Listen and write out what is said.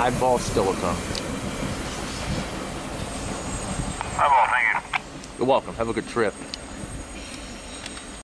eyeball silica. Eyeball, thank you. You're welcome. Have a good trip.